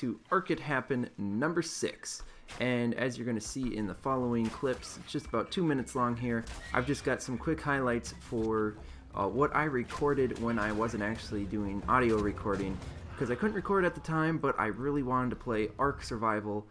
to Ark It Happen number 6 and as you're going to see in the following clips it's just about two minutes long here I've just got some quick highlights for uh, what I recorded when I wasn't actually doing audio recording because I couldn't record at the time but I really wanted to play Ark Survival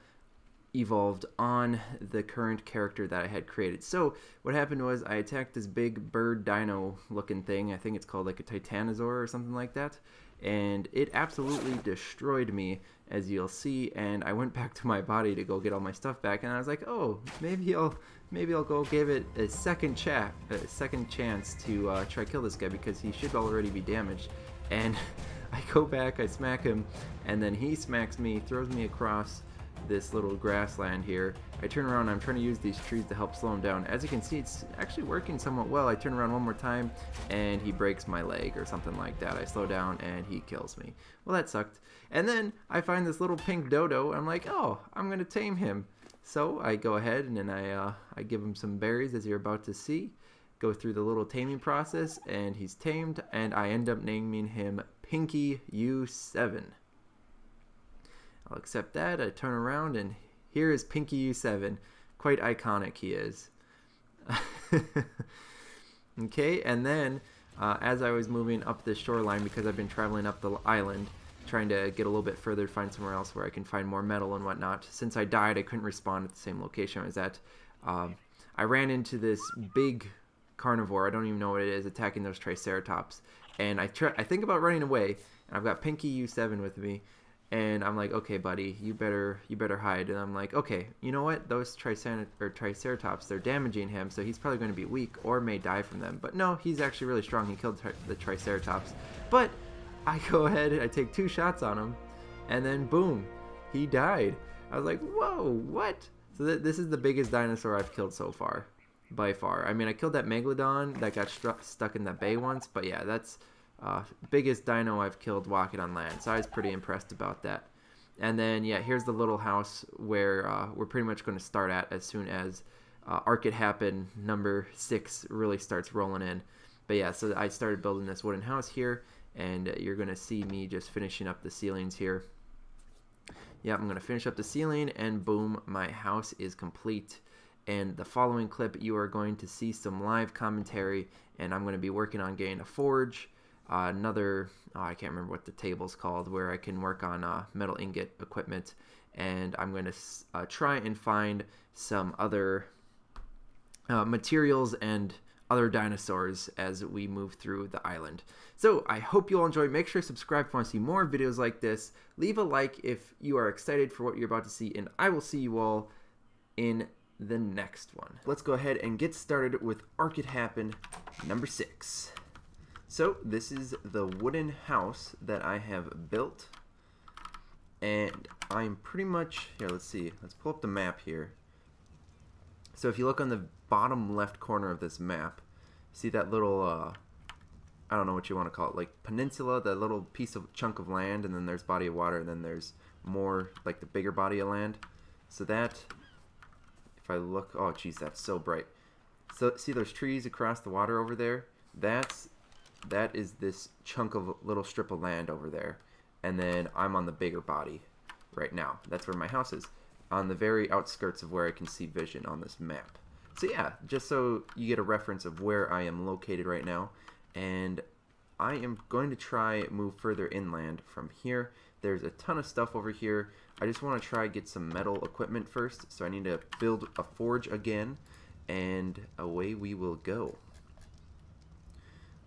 evolved on the current character that I had created. So what happened was I attacked this big bird dino looking thing. I think it's called like a titanosaur or something like that. And it absolutely destroyed me as you'll see and I went back to my body to go get all my stuff back and I was like, "Oh, maybe I'll maybe I'll go give it a second chat, a second chance to uh, try kill this guy because he should already be damaged." And I go back, I smack him, and then he smacks me, throws me across this little grassland here. I turn around, I'm trying to use these trees to help slow him down. As you can see, it's actually working somewhat well. I turn around one more time, and he breaks my leg or something like that. I slow down, and he kills me. Well, that sucked. And then I find this little pink dodo, I'm like, oh, I'm going to tame him. So I go ahead, and then I, uh, I give him some berries, as you're about to see. Go through the little taming process, and he's tamed, and I end up naming him Pinky U7. I'll accept that. I turn around and here is Pinky U7. Quite iconic he is. okay, and then uh, as I was moving up the shoreline because I've been traveling up the island trying to get a little bit further find somewhere else where I can find more metal and whatnot. Since I died, I couldn't respawn at the same location I was at. Um, I ran into this big carnivore, I don't even know what it is, attacking those Triceratops. And I, I think about running away, and I've got Pinky U7 with me, and I'm like, okay, buddy, you better you better hide. And I'm like, okay, you know what? Those or Triceratops, they're damaging him, so he's probably going to be weak or may die from them. But no, he's actually really strong. He killed the Triceratops. But I go ahead, I take two shots on him, and then boom, he died. I was like, whoa, what? So th- this is the biggest dinosaur I've killed so far, by far. I mean, I killed that Megalodon that got stru- stuck in that bay once, but yeah, that's uh, biggest dino I've killed walking on land, so I was pretty impressed about that. And then, yeah, here's the little house where uh, we're pretty much going to start at as soon as uh, Ark It Happen number six really starts rolling in. But yeah, so I started building this wooden house here, and you're going to see me just finishing up the ceilings here. Yeah, I'm going to finish up the ceiling, and boom, my house is complete. And the following clip, you are going to see some live commentary, and I'm going to be working on getting a forge, uh, another oh, I can't remember what the table's called where I can work on uh, metal ingot equipment and I'm going to uh, try and find some other uh, materials and other dinosaurs as we move through the island. So I hope you all enjoy. Make sure to subscribe if you want to see more videos like this. Leave a like if you are excited for what you're about to see and I will see you all in the next one. Let's go ahead and get started with Ark It Happen number 6. So this is the wooden house that I have built. And I'm pretty much here let's see. Let's pull up the map here. So if you look on the bottom left corner of this map see that little uh, I don't know what you want to call it like peninsula that little piece of chunk of land and then there's body of water and then there's more like the bigger body of land. So that if I look oh geez that's so bright. So see those trees across the water over there? That's that is this chunk of little strip of land over there. And then I'm on the bigger body right now. That's where my house is. On the very outskirts of where I can see vision on this map. So yeah, just so you get a reference of where I am located right now. And I am going to try move further inland from here. There's a ton of stuff over here. I just want to try get some metal equipment first. So I need to build a forge again. And away we will go.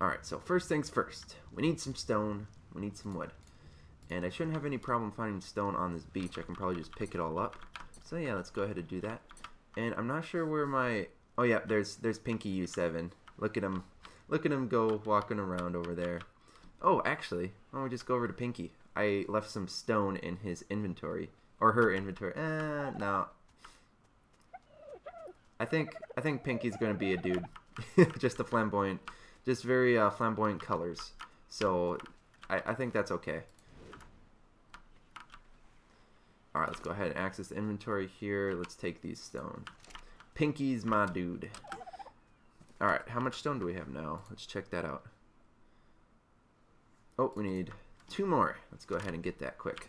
Alright, so first things first. We need some stone. We need some wood. And I shouldn't have any problem finding stone on this beach. I can probably just pick it all up. So yeah, let's go ahead and do that. And I'm not sure where my... Oh yeah, there's there's Pinky U7. Look at him. Look at him go walking around over there. Oh, actually, why don't we just go over to Pinky? I left some stone in his inventory. Or her inventory. Eh, no. I think I think Pinky's gonna be a dude. just a flamboyant just very uh, flamboyant colors. So I, I think that's okay. All right, let's go ahead and access the inventory here. Let's take these stone. Pinky's my dude. All right, how much stone do we have now? Let's check that out. Oh, we need two more. Let's go ahead and get that quick.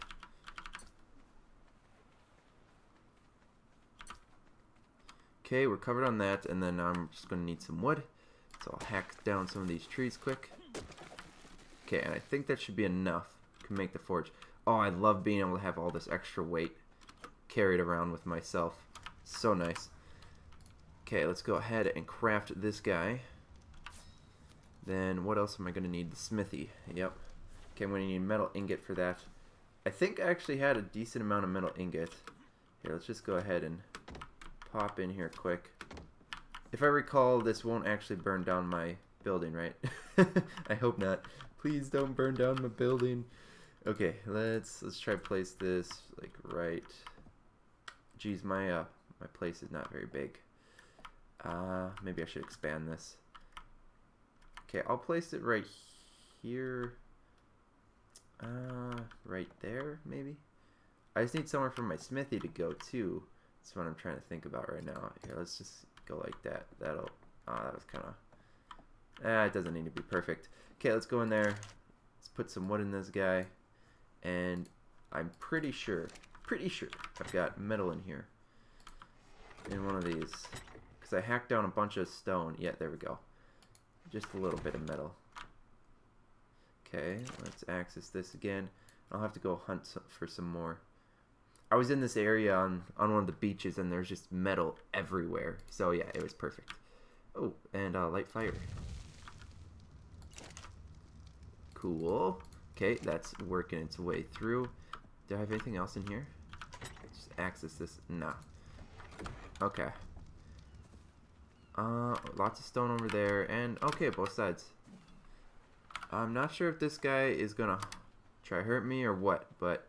Okay, we're covered on that, and then I'm just going to need some wood. So I'll hack down some of these trees quick. Okay, and I think that should be enough. Can make the forge. Oh, I love being able to have all this extra weight carried around with myself. So nice. Okay, let's go ahead and craft this guy. Then what else am I going to need? The smithy. Yep. Okay, I'm going to need metal ingot for that. I think I actually had a decent amount of metal ingot. Here, let's just go ahead and pop in here quick. If I recall, this won't actually burn down my building, right? I hope not. Please don't burn down my building. Okay, let's let's try to place this like right. Geez, my uh my place is not very big. Uh, maybe I should expand this. Okay, I'll place it right here. Uh, right there, maybe? I just need somewhere for my smithy to go, too. That's what I'm trying to think about right now. Here, let's just go like that. That'll... Ah, oh, that was kind of... Ah, it doesn't need to be perfect. Okay, let's go in there. Let's put some wood in this guy. And I'm pretty sure, pretty sure I've got metal in here. In one of these. Because I hacked down a bunch of stone. Yeah, there we go. Just a little bit of metal. Okay, let's access this again. I'll have to go hunt for some more. I was in this area on, on one of the beaches and there's just metal everywhere. So yeah, it was perfect. Oh, and uh, light fire. Cool. Okay, that's working its way through. Do I have anything else in here? Just access this. No. Okay. Uh, lots of stone over there, and okay, both sides. I'm not sure if this guy is gonna try hurt me or what, but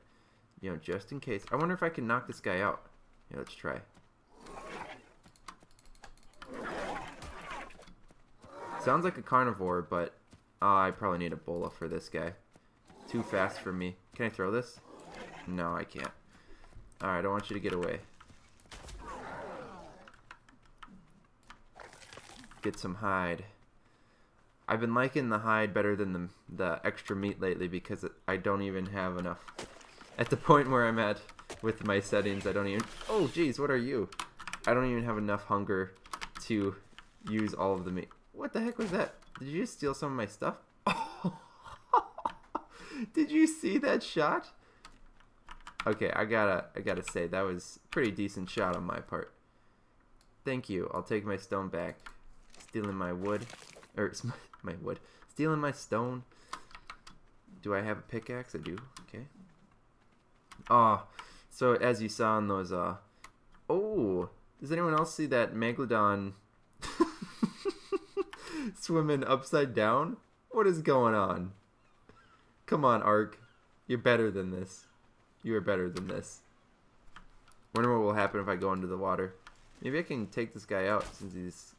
you know, just in case. I wonder if I can knock this guy out. Yeah, let's try. Sounds like a carnivore, but uh, I probably need a bola for this guy. Too fast for me. Can I throw this? No, I can't. Alright, I don't want you to get away. Get some hide. I've been liking the hide better than the, the extra meat lately because I don't even have enough. At the point where I'm at with my settings, I don't even... Oh, jeez, what are you? I don't even have enough hunger to use all of the meat. What the heck was that? Did you just steal some of my stuff? Did you see that shot? Okay, I gotta, I gotta say, that was pretty decent shot on my part. Thank you. I'll take my stone back. Stealing my wood. Or, my wood. Stealing my stone. Do I have a pickaxe? I do. Okay. Oh, so as you saw in those, uh... Oh! Does anyone else see that Megalodon swimming upside down? What is going on? Come on, Ark. You're better than this. You are better than this. Wonder what will happen if I go into the water. Maybe I can take this guy out since he's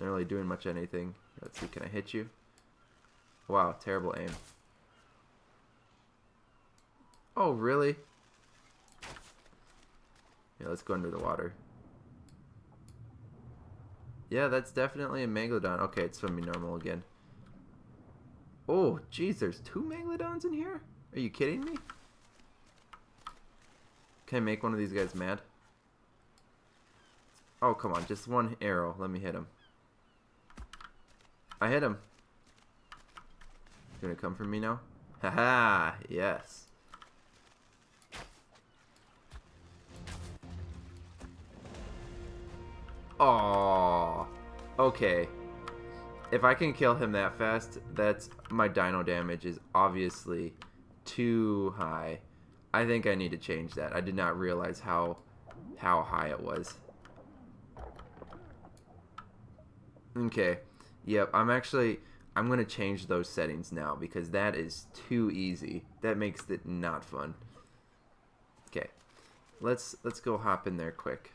not really doing much anything. Let's see, can I hit you? Wow, terrible aim. Oh, really? Yeah, let's go under the water. Yeah, that's definitely a Megalodon. Okay, it's swimming normal again. Oh, geez, there's two Megalodons in here? Are you kidding me? Can I make one of these guys mad? Oh, come on, just one arrow. Let me hit him. I hit him. Gonna come for me now? Haha, yes. Oh, okay. If I can kill him that fast, that's my dino damage is obviously too high. I think I need to change that. I did not realize how how high it was. Okay. Yep, I'm actually I'm going to change those settings now because that is too easy. That makes it not fun. Okay. Let's let's go hop in there quick.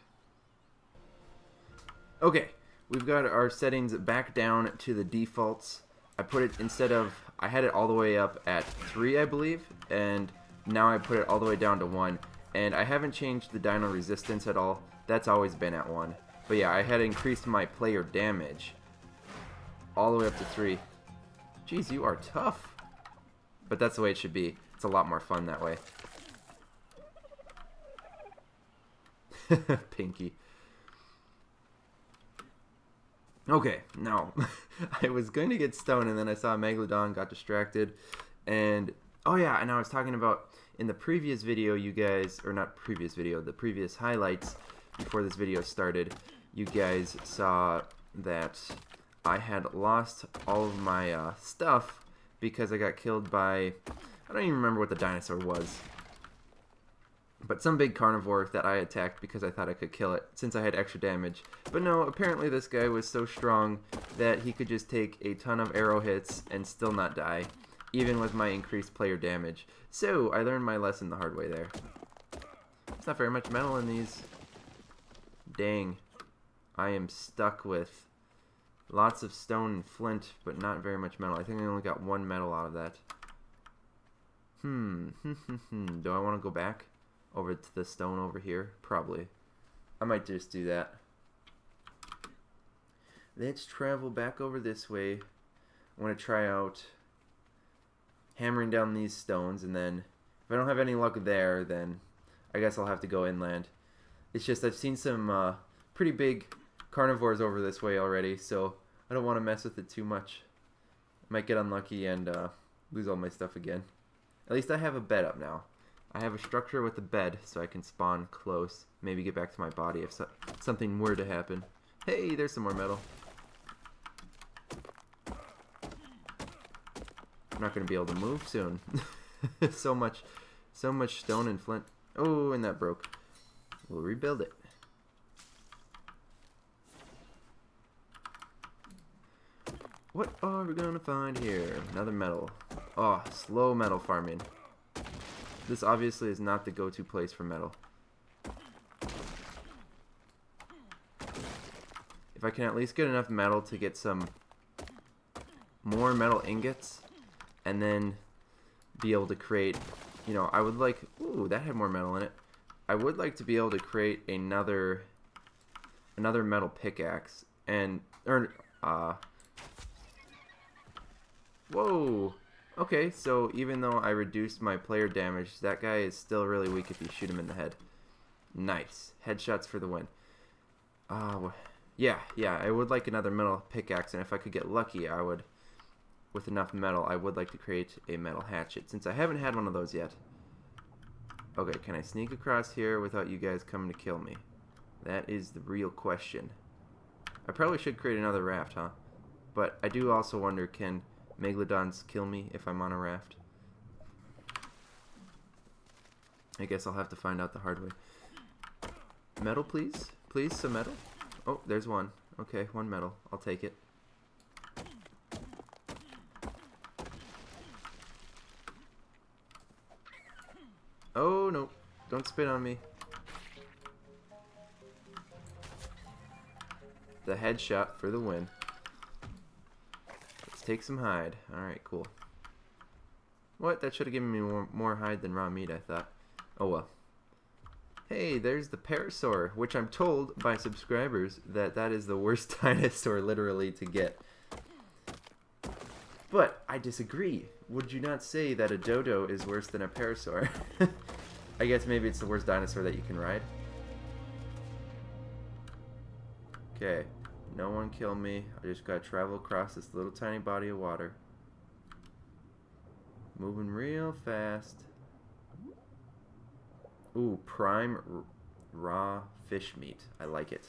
Okay. We've got our settings back down to the defaults. I put it instead of I had it all the way up at 3, I believe, and now I put it all the way down to 1. And I haven't changed the dino resistance at all. That's always been at 1. But yeah, I had increased my player damage all the way up to 3. Jeez, you are tough. But that's the way it should be. It's a lot more fun that way. Okay, now I was going to get stoned, and then I saw Megalodon, got distracted, and oh yeah, and I was talking about in the previous video, you guys, or not previous video, the previous highlights before this video started, you guys saw that I had lost all of my uh, stuff because I got killed by, I don't even remember what the dinosaur was but some big carnivore that I attacked because I thought I could kill it since I had extra damage. But no, apparently this guy was so strong that he could just take a ton of arrow hits and still not die, even with my increased player damage. So I learned my lesson the hard way there. It's not very much metal in these. Dang. I am stuck with lots of stone and flint, but not very much metal. I think I only got one metal out of that. Hmm. Do I want to go back? Over to the stone over here? Probably. I might just do that. Let's travel back over this way. I want to try out hammering down these stones, and then if I don't have any luck there, then I guess I'll have to go inland. It's just I've seen some uh, pretty big carnivores over this way already, so I don't want to mess with it too much. I might get unlucky and uh, lose all my stuff again. At least I have a bed up now. I have a structure with a bed so I can spawn close. Maybe get back to my body if so something were to happen. Hey, there's some more metal. I'm not going to be able to move soon. so much, so much stone and flint. Oh, and that broke. We'll rebuild it. What are we to find here? Another metal. Oh, slow metal farming. This obviously is not the go-to place for metal. If I can at least get enough metal to get some more metal ingots and then be able to create, you know, I would like, ooh, that had more metal in it. I would like to be able to create another another metal pickaxe and or uh whoa Okay, so even though I reduced my player damage, that guy is still really weak if you shoot him in the head. Nice. Headshots for the win. Uh, yeah, yeah, I would like another metal pickaxe, and if I could get lucky, I would, with enough metal, I would like to create a metal hatchet, since I haven't had one of those yet. Okay, can I sneak across here without you guys coming to kill me? That is the real question. I probably should create another raft, huh? But I do also wonder, can Megalodons kill me if I'm on a raft. I guess I'll have to find out the hard way. Metal, please? Please, some metal? Oh, there's one. Okay, one metal. I'll take it. Oh, no. Don't spit on me. The headshot for the win take some hide. Alright, cool. What? That should have given me more, more hide than raw meat, I thought. Oh well. Hey, there's the parasaur, which I'm told by subscribers that that is the worst dinosaur literally to get. But I disagree. Would you not say that a dodo is worse than a parasaur? I guess maybe it's the worst dinosaur that you can ride. Okay. No one kill me. I just gotta travel across this little tiny body of water. Moving real fast. Ooh, prime raw fish meat. I like it.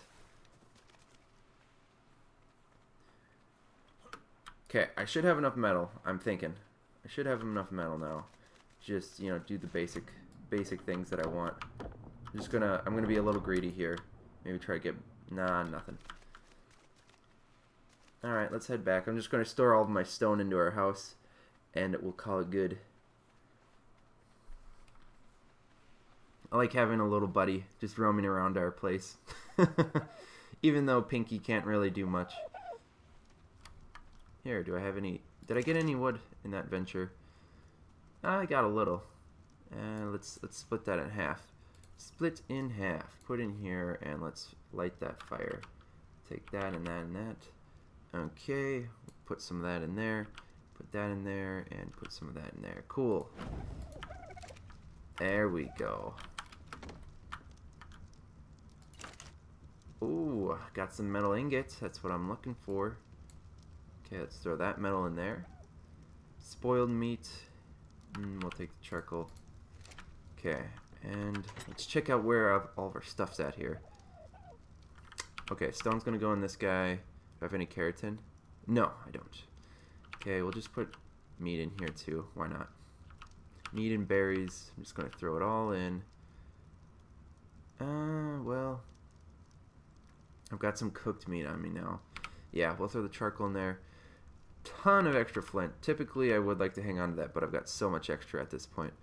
Okay, I should have enough metal. I'm thinking. I should have enough metal now. Just, you know, do the basic basic things that I want. I'm just gonna, I'm gonna be a little greedy here. Maybe try to get, nah, nothing. Alright, let's head back. I'm just going to store all of my stone into our house, and we'll call it good. I like having a little buddy just roaming around our place. Even though Pinky can't really do much. Here, do I have any... Did I get any wood in that venture? I got a little. And let's let's split that in half. Split in half. Put in here, and let's light that fire. Take that and that and that. Okay, put some of that in there, put that in there, and put some of that in there. Cool. There we go. Ooh, got some metal ingots. That's what I'm looking for. Okay, let's throw that metal in there. Spoiled meat. Mm, we'll take the charcoal. Okay, and let's check out where all of our stuff's at here. Okay, stone's gonna go in this guy. I have any keratin? No, I don't. Okay, we'll just put meat in here too. Why not? Meat and berries. I'm just gonna throw it all in. Uh, well, I've got some cooked meat on me now. Yeah, we'll throw the charcoal in there. Ton of extra flint. Typically, I would like to hang on to that, but I've got so much extra at this point.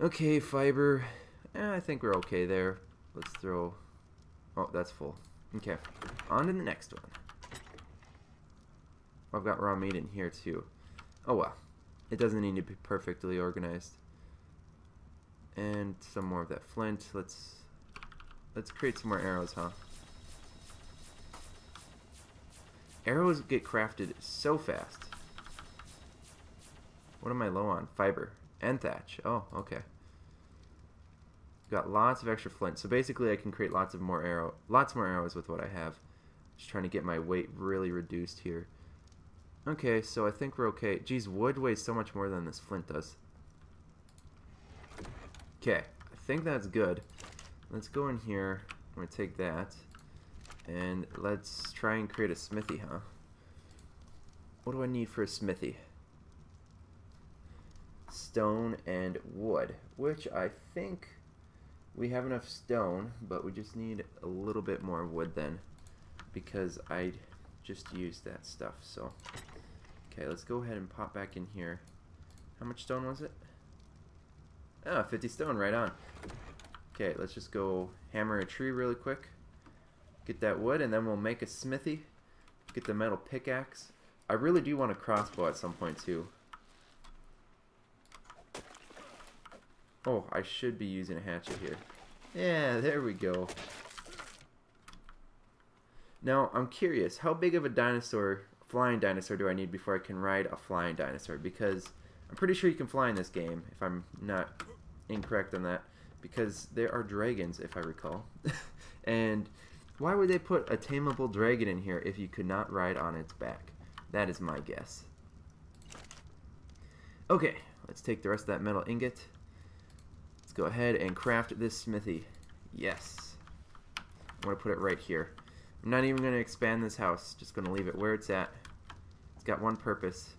Okay, fiber. Eh, I think we're okay there. Let's throw... Oh, that's full. Okay, on to the next one. I've got raw meat in here, too. Oh, well. It doesn't need to be perfectly organized. And some more of that flint. Let's... Let's create some more arrows, huh? Arrows get crafted so fast. What am I low on? Fiber. And thatch. Oh, okay. Got lots of extra flint. So basically I can create lots of more arrow lots more arrows with what I have. Just trying to get my weight really reduced here. Okay, so I think we're okay. Geez, wood weighs so much more than this flint does. Okay, I think that's good. Let's go in here. I'm going to take that. And let's try and create a smithy, huh? What do I need for a smithy? Stone and wood, which I think we have enough stone, but we just need a little bit more wood then because I just used that stuff. So, okay, let's go ahead and pop back in here. How much stone was it? Ah, 50 stone, right on. Okay, let's just go hammer a tree really quick. Get that wood, and then we'll make a smithy. Get the metal pickaxe. I really do want a crossbow at some point, too. Oh, I should be using a hatchet here. Yeah, there we go. Now, I'm curious, how big of a dinosaur, flying dinosaur, do I need before I can ride a flying dinosaur? Because I'm pretty sure you can fly in this game, if I'm not incorrect on that. Because there are dragons, if I recall. and why would they put a tameable dragon in here if you could not ride on its back? That is my guess. Okay, let's take the rest of that metal ingot. Go ahead and craft this smithy. Yes. I'm going to put it right here. I'm not even going to expand this house. Just going to leave it where it's at. It's got one purpose.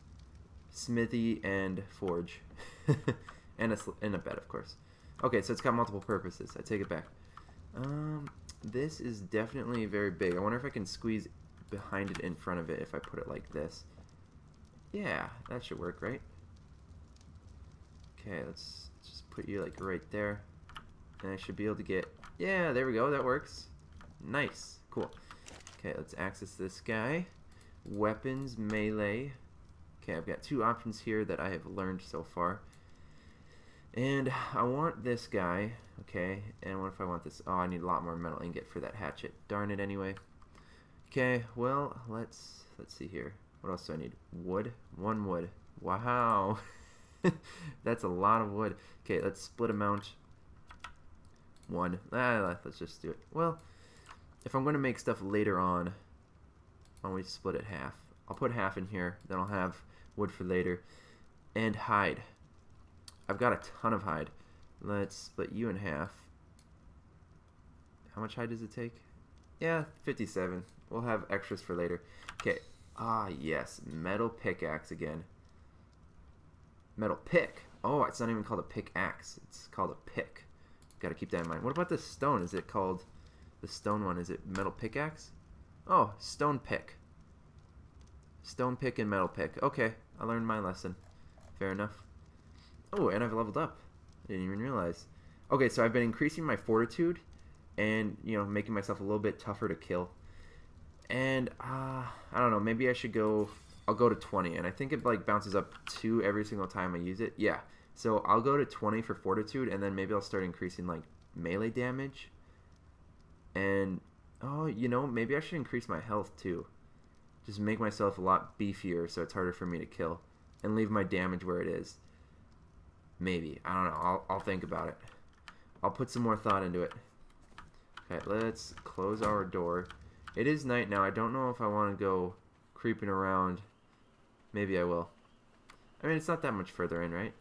Smithy and forge. and, a, and a bed, of course. Okay, so it's got multiple purposes. I take it back. Um, this is definitely very big. I wonder if I can squeeze behind it in front of it if I put it like this. Yeah, that should work, right? Okay, let's just put you like right there. And I should be able to get... Yeah, there we go. That works. Nice. Cool. Okay, let's access this guy. Weapons, melee. Okay, I've got two options here that I have learned so far. And I want this guy, okay, and what if I want this? Oh, I need a lot more metal ingot for that hatchet. Darn it anyway. Okay, well, let's, let's see here. What else do I need? Wood? One wood. Wow. That's a lot of wood. Okay, let's split amount. One. Ah, let's just do it. Well, if I'm going to make stuff later on, why don't we split it half? I'll put half in here, then I'll have wood for later. And hide. I've got a ton of hide. Let's split you in half. How much hide does it take? Yeah, 57. We'll have extras for later. Okay. Ah, yes. Metal pickaxe again. Metal pick. Oh, it's not even called a pickaxe. It's called a pick. Got to keep that in mind. What about the stone? Is it called the stone one? Is it metal pickaxe? Oh, stone pick. Stone pick and metal pick. Okay, I learned my lesson. Fair enough. Oh, and I've leveled up. I didn't even realize. Okay, so I've been increasing my fortitude and, you know, making myself a little bit tougher to kill. And, uh, I don't know, maybe I should go, I'll go to 20. And I think it, like, bounces up 2 every single time I use it. Yeah, so I'll go to 20 for fortitude, and then maybe I'll start increasing, like, melee damage. And, oh, you know, maybe I should increase my health, too. Just make myself a lot beefier so it's harder for me to kill. And leave my damage where it is. Maybe. I don't know. I'll, I'll think about it. I'll put some more thought into it. Okay, let's close our door. It is night now. I don't know if I want to go creeping around. Maybe I will. I mean, it's not that much further in, right?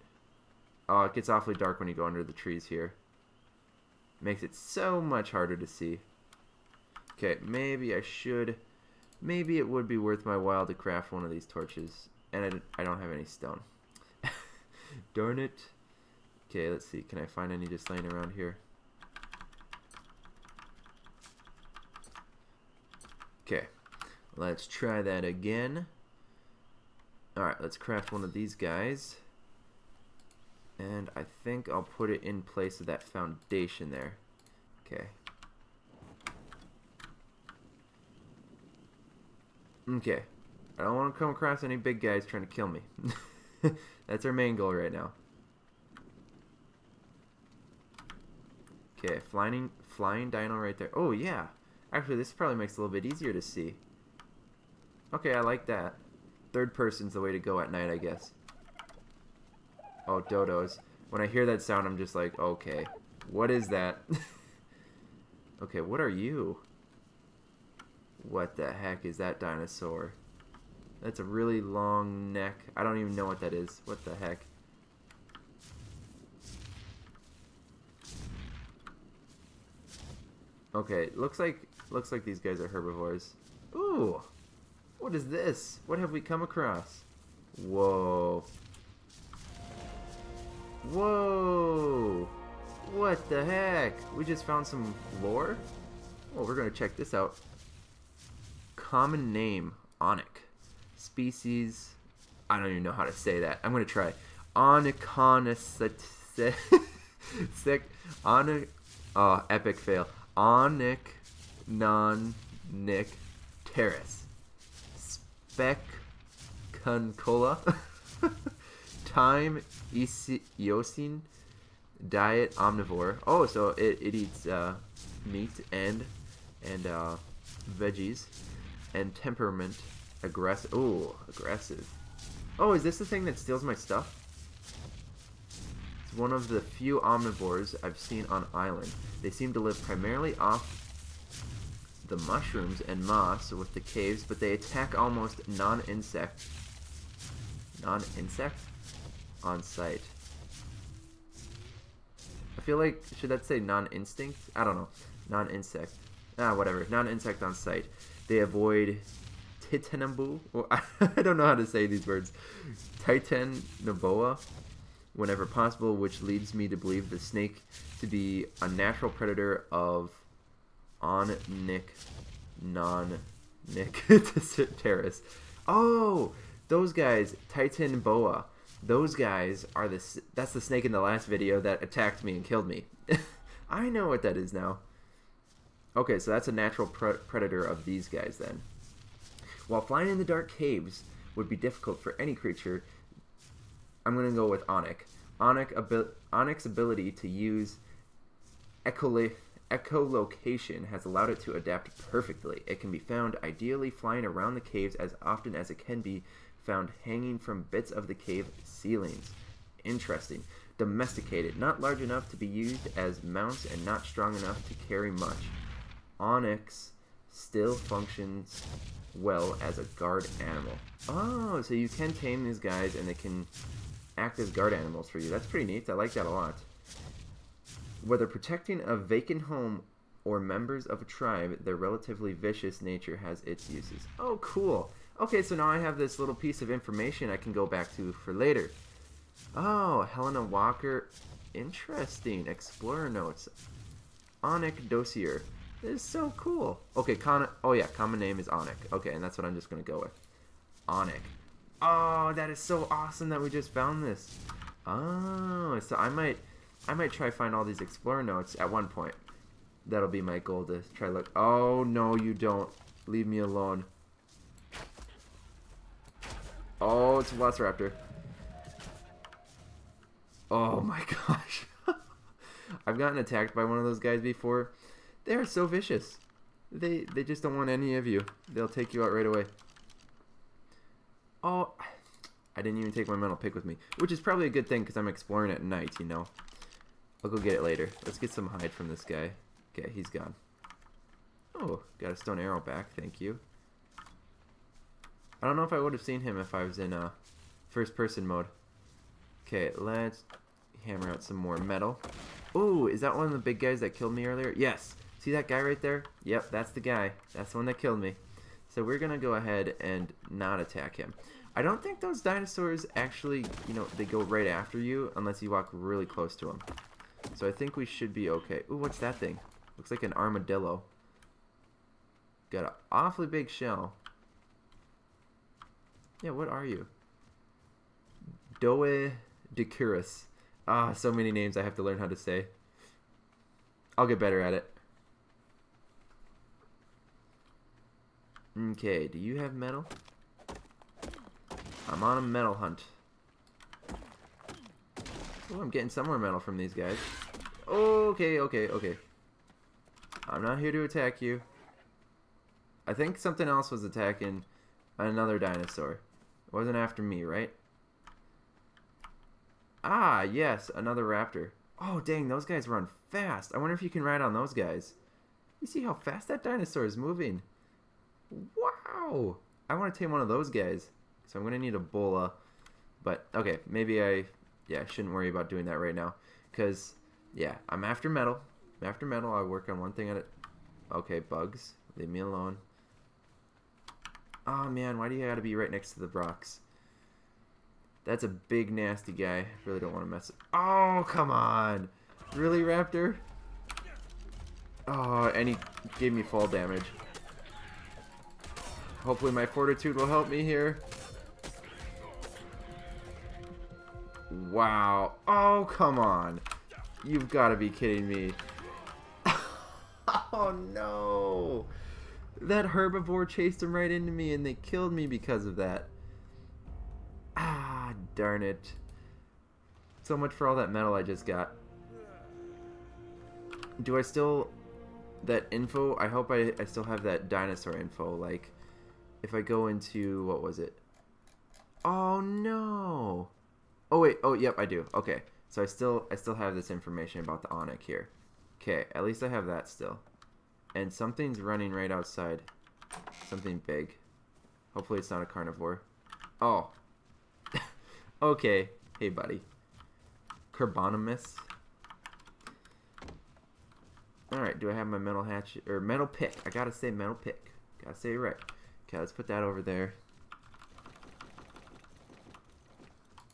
Oh, it gets awfully dark when you go under the trees here. Makes it so much harder to see. Okay, maybe I should... Maybe it would be worth my while to craft one of these torches. And I, I don't have any stone. Darn it. Okay, let's see. Can I find any just laying around here? Okay, let's try that again. Alright, let's craft one of these guys. And I think I'll put it in place of that foundation there. Okay. Okay. I don't want to come across any big guys trying to kill me. That's our main goal right now. Okay, flying flying dino right there. Oh yeah. Actually, this probably makes it a little bit easier to see. Okay, I like that. Third person's the way to go at night, I guess. Oh, dodos. When I hear that sound, I'm just like, okay. What is that? okay, what are you? What the heck is that dinosaur? That's a really long neck. I don't even know what that is. What the heck? Okay, looks like looks like these guys are herbivores. Ooh, what is this? What have we come across? Whoa. Whoa! What the heck? We just found some lore? Well, we're gonna check this out. Common name, Onyx. Species, I don't even know how to say that. I'm gonna try. Onychonicet... Sick. Onyx... Oh, epic fail. Onyx non Nick Terrace. Spec Concola. Time Eocene. Diet omnivore. Oh, so it, it eats uh, meat and and uh, veggies. And temperament aggressive. Oh, aggressive. Oh, is this the thing that steals my stuff? It's one of the few omnivores I've seen on island. They seem to live primarily off the mushrooms and moss with the caves, but they attack almost non-insect. Non-insect? On sight. I feel like, should that say non-instinct? I don't know. Non-insect. Ah, whatever. Non-insect on sight. They avoid Titanambu. Well, I don't know how to say these words. Titan Naboa whenever possible, which leads me to believe the snake to be a natural predator of on Nick non Nick Terrace. Oh, those guys, Titan Boa. Those guys are the that's the snake in the last video that attacked me and killed me. I know what that is now. Okay, so that's a natural pre predator of these guys then. While flying in the dark caves would be difficult for any creature, I'm going to go with Onyx. Onyx, abi Onyx ability to use echolocation has allowed it to adapt perfectly. It can be found ideally flying around the caves as often as it can be found hanging from bits of the cave ceilings. Interesting. Domesticated, not large enough to be used as mounts and not strong enough to carry much. Onyx still functions well as a guard animal. Oh, so you can tame these guys and they can act as guard animals for you. That's pretty neat. I like that a lot. Whether protecting a vacant home or members of a tribe, their relatively vicious nature has its uses. Oh, cool. Okay, so now I have this little piece of information I can go back to for later. Oh, Helena Walker. Interesting. Explorer notes. Onyx dossier. This is so cool. Okay, con oh yeah, common name is Onyx. Okay, and that's what I'm just gonna go with. Onyx. Oh, that is so awesome that we just found this. Oh, so I might, I might try find all these explorer notes at one point. That'll be my goal to try look. Oh no, you don't. Leave me alone. Oh, it's a Velociraptor. Oh my gosh. I've gotten attacked by one of those guys before. They are so vicious. They they just don't want any of you. They'll take you out right away. Oh, I didn't even take my mental pick with me, which is probably a good thing because I'm exploring at night, you know. I'll go get it later. Let's get some hide from this guy. Okay, he's gone. Oh, got a stone arrow back. Thank you. I don't know if I would have seen him if I was in uh, first person mode. Okay, let's hammer out some more metal. Oh, is that one of the big guys that killed me earlier? Yes. See that guy right there? Yep, that's the guy. That's the one that killed me. So we're going to go ahead and not attack him. I don't think those dinosaurs actually, you know, they go right after you unless you walk really close to them. So I think we should be okay. Ooh, what's that thing? Looks like an armadillo. Got an awfully big shell. Yeah, what are you? Doe Decurus. Ah, so many names I have to learn how to say. I'll get better at it. Okay, do you have metal? I'm on a metal hunt. Oh, I'm getting some more metal from these guys. Okay, okay, okay. I'm not here to attack you. I think something else was attacking another dinosaur. It wasn't after me, right? Ah, yes, another raptor. Oh, dang, those guys run fast. I wonder if you can ride on those guys. You see how fast that dinosaur is moving? Wow! I want to tame one of those guys. So I'm going to need a bola. But, okay, maybe I, yeah, shouldn't worry about doing that right now. Because, yeah, I'm after metal. I'm after metal. I work on one thing at it. Okay, bugs. Leave me alone. Oh, man, why do you got to be right next to the rocks? That's a big, nasty guy. Really don't want to mess it. Oh, come on. Really, Raptor? Oh, and he gave me fall damage. Hopefully my fortitude will help me here. Wow. Oh, come on. You've got to be kidding me. oh, no. That herbivore chased him right into me and they killed me because of that. Ah, darn it. So much for all that metal I just got. Do I still... That info, I hope I, I still have that dinosaur info. Like, if I go into... What was it? Oh, no. Oh, wait. Oh, yep, I do. Okay. So I still I still have this information about the Onyx here. Okay, at least I have that still. And something's running right outside. Something big. Hopefully it's not a carnivore. Oh, Okay. Hey, buddy. Carbonemys. Alright, do I have my metal hatchet? Or metal pick. I gotta say metal pick. Gotta say it right. Okay, let's put that over there.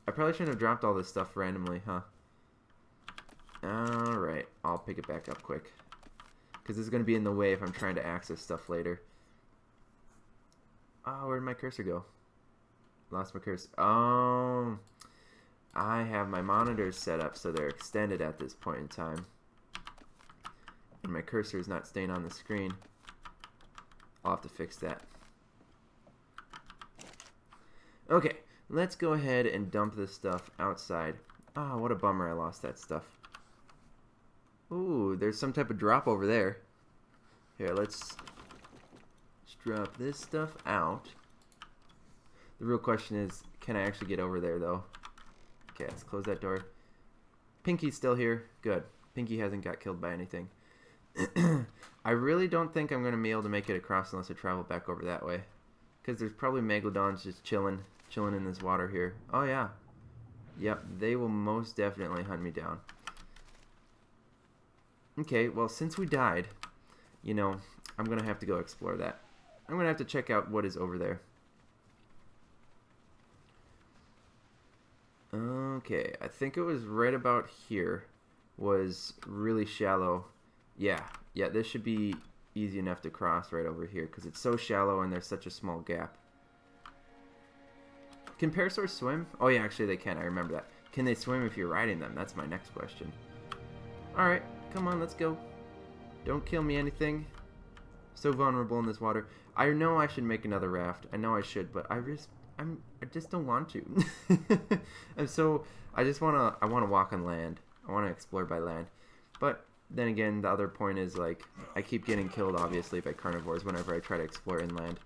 I probably shouldn't have dropped all this stuff randomly, huh? Alright, I'll pick it back up quick. Because this is going to be in the way if I'm trying to access stuff later. Oh, where did my cursor go? Lost my cursor. Um, I have my monitors set up so they're extended at this point in time. And my cursor is not staying on the screen. I'll have to fix that. Okay, let's go ahead and dump this stuff outside. Oh, what a bummer I lost that stuff. Ooh, there's some type of drop over there. Here, let's, let's drop this stuff out. The real question is, can I actually get over there, though? Okay, let's close that door. Pinky's still here. Good. Pinky hasn't got killed by anything. I really don't think I'm going to be able to make it across unless I travel back over that way. Because there's probably Megalodons just chilling, chilling in this water here. Oh, yeah. Yep, they will most definitely hunt me down. Okay, well, since we died, you know, I'm going to have to go explore that. I'm going to have to check out what is over there. Okay, I think it was right about here was really shallow. Yeah, yeah, this should be easy enough to cross right over here because it's so shallow and there's such a small gap. Can parasaurs swim? Oh yeah, actually they can, I remember that. Can they swim if you're riding them? That's my next question. Alright, come on, let's go. Don't kill me anything. So vulnerable in this water. I know I should make another raft. I know I should, but I just I'm I just don't want to. and so I just want to I want to walk on land. I want to explore by land. But then again, the other point is like I keep getting killed obviously by carnivores whenever I try to explore inland.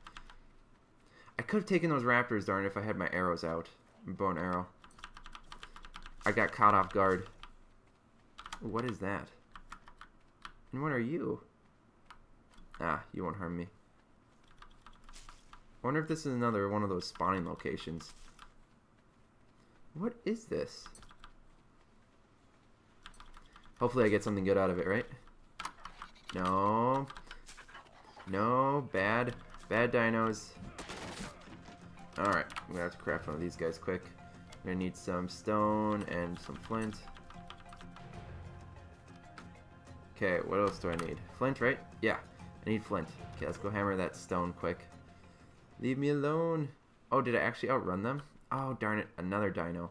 I could have taken those raptors, darn, it, if I had my arrows out. Bow and arrow. I got caught off guard. What is that? And what are you? Ah, you won't harm me. I wonder if this is another one of those spawning locations. What is this? Hopefully I get something good out of it, right? No. No, bad. Bad dinos. Alright, I'm gonna have to craft one of these guys quick. I'm gonna need some stone and some flint. Okay, what else do I need? Flint, right? Yeah, I need flint. Okay, let's go hammer that stone quick. Leave me alone. Oh, did I actually outrun them? Oh, darn it, another dino.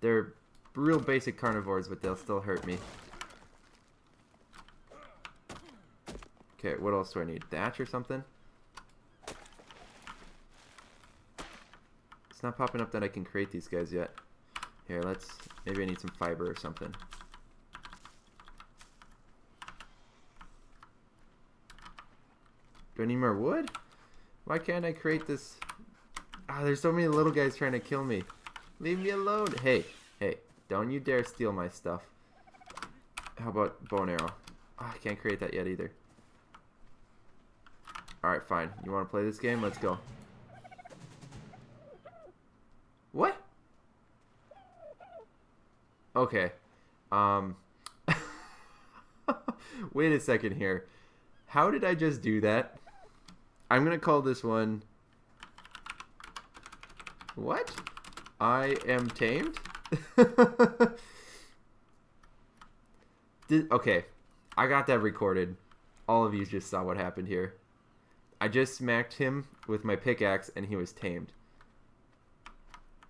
They're real basic carnivores, but they'll still hurt me. Okay, what else do I need? Thatch or something? Not popping up that I can create these guys yet. Here, let's... Maybe I need some fiber or something. Do I need more wood? Why can't I create this? Ah, there's so many little guys trying to kill me. Leave me alone. Hey, hey, don't you dare steal my stuff. How about bow and arrow? Oh, I can't create that yet either. Alright, fine. You want to play this game? Let's go. What? Okay. Um. Wait a second here. How did I just do that? I'm going to call this one... What? I am tamed? Did, okay, I got that recorded. All of you just saw what happened here. I just smacked him with my pickaxe and he was tamed.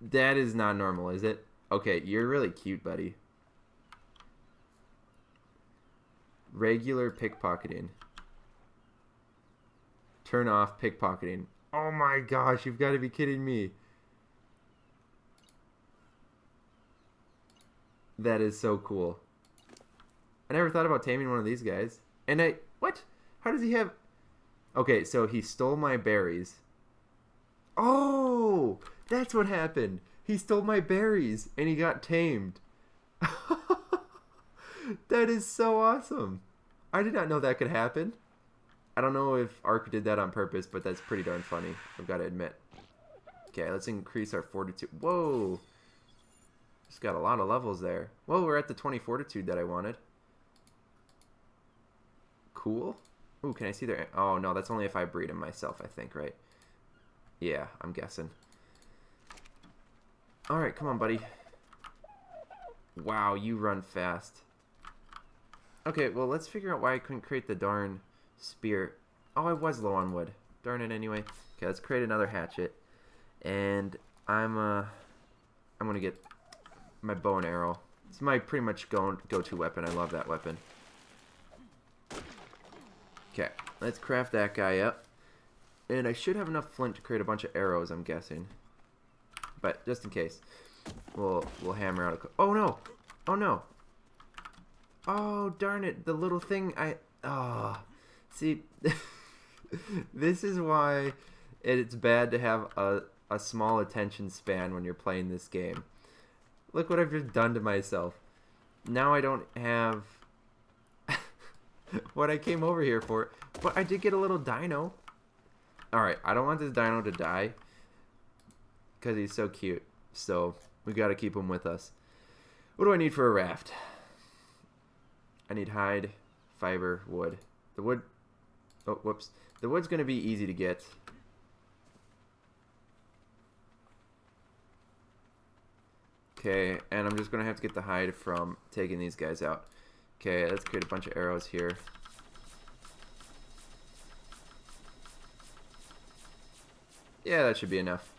That is not normal, is it? Okay, you're really cute, buddy. Regular pickpocketing. Turn off pickpocketing. Oh my gosh, you've got to be kidding me. That is so cool. I never thought about taming one of these guys. And I... What? How does he have... Okay, so he stole my berries. Oh! That's what happened. He stole my berries and he got tamed. that is so awesome. I did not know that could happen. I don't know if Ark did that on purpose, but that's pretty darn funny. I've got to admit. Okay, let's increase our fortitude. Whoa! Just got a lot of levels there. Well, we're at the 20 fortitude that I wanted. Cool. Ooh, can I see their... Oh, no, that's only if I breed them myself, I think, right? Yeah, I'm guessing. Alright, come on, buddy. Wow, you run fast. Okay, well, let's figure out why I couldn't create the darn spear. Oh, I was low on wood. Darn it anyway. Okay, let's create another hatchet. And I'm, uh... I'm gonna get my bow and arrow. It's my pretty much go go-to weapon. I love that weapon. Okay, let's craft that guy up. And I should have enough flint to create a bunch of arrows, I'm guessing. But just in case, we'll we'll hammer out a. Oh no! Oh no! Oh darn it! The little thing I. Oh, see, this is why it's bad to have a a small attention span when you're playing this game. Look what I've just done to myself. Now I don't have what I came over here for. But I did get a little dino. Alright, I don't want this dino to die. Because he's so cute. So, we got to keep him with us. What do I need for a raft? I need hide, fiber, wood. The wood... Oh, whoops. The wood's going to be easy to get. Okay, and I'm just going to have to get the hide from taking these guys out. Okay, let's create a bunch of arrows here. Yeah, that should be enough.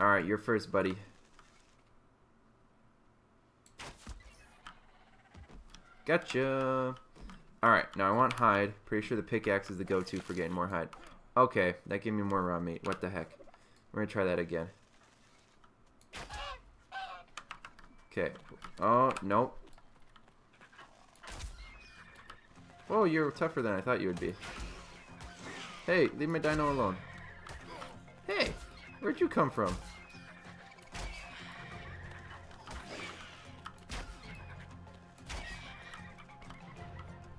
Alright, you're first, buddy. Gotcha! Alright, now I want hide. Pretty sure the pickaxe is the go-to for getting more hide. Okay, that gave me more raw meat. What the heck? We're gonna try that again. Okay. Oh, nope. Oh, you're tougher than I thought you would be. Hey, leave my dino alone. Where'd you come from?